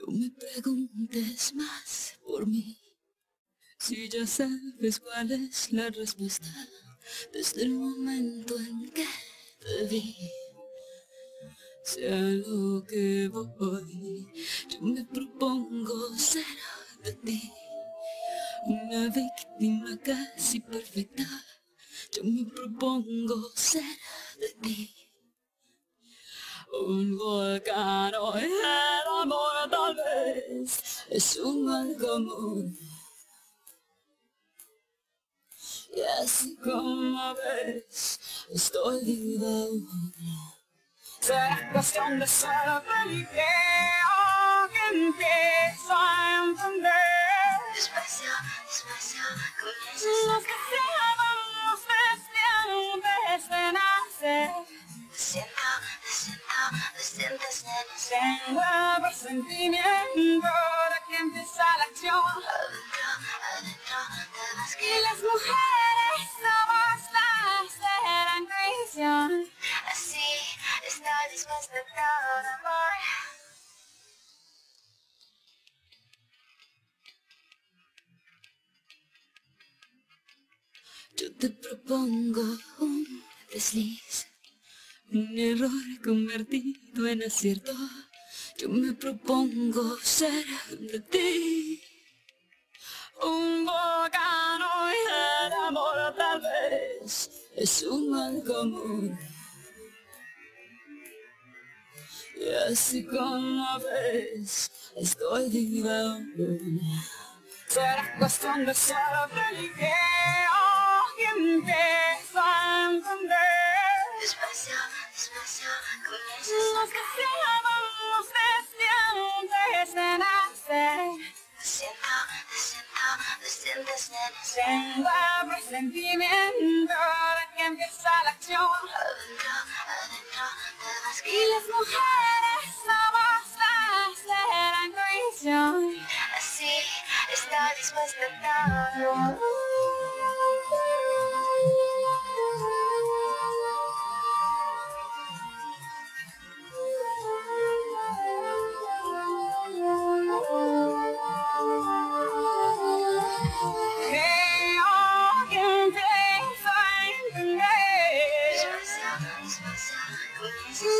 No me preguntes más por mí, si ya sabes cuál es la respuesta desde el momento en que te vi. Sea lo que voy, me propongo ser de ti, una víctima casi perfecta. Yo me propongo ser de ti. Un volcán o el amor tal vez es un mal común. Y así como ves, estoy aún. Será cuestión de ser feliz Tengo el presentimiento de que empieza la acción. Adentro, adentro Y que las mujeres somos las de la intuición. así estoy dispuesta a todo amor. Yo te propongo un desliz, un error convertido en acierto. Yo me propongo ser de ti. Un volcán y el amor tal vez es un mal común. Y así como ves, estoy aún. Será cuestión de ser feliz que Tengo el presentimiento de que empieza la acción. Adentro, adentro Y las mujeres somos las de la intuición. así estoy dispuesta todo.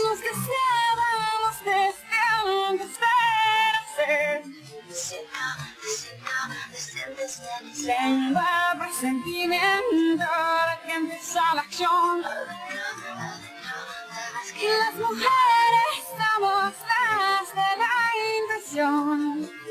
Los que estábamos deseando Lengua, presentimiento, la gente es a la acción. Las mujeres somos las de la intención.